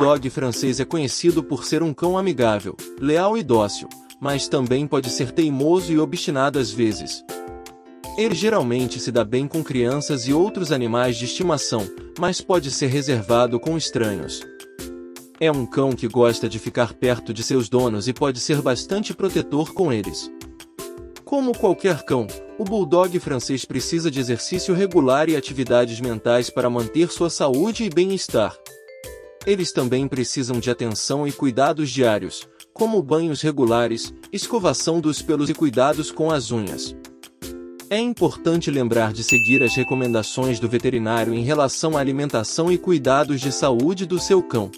Dog francês é conhecido por ser um cão amigável, leal e dócil, mas também pode ser teimoso e obstinado às vezes. Ele geralmente se dá bem com crianças e outros animais de estimação, mas pode ser reservado com estranhos. É um cão que gosta de ficar perto de seus donos e pode ser bastante protetor com eles. Como qualquer cão, o bulldog francês precisa de exercício regular e atividades mentais para manter sua saúde e bem-estar. Eles também precisam de atenção e cuidados diários, como banhos regulares, escovação dos pelos e cuidados com as unhas. É importante lembrar de seguir as recomendações do veterinário em relação à alimentação e cuidados de saúde do seu cão.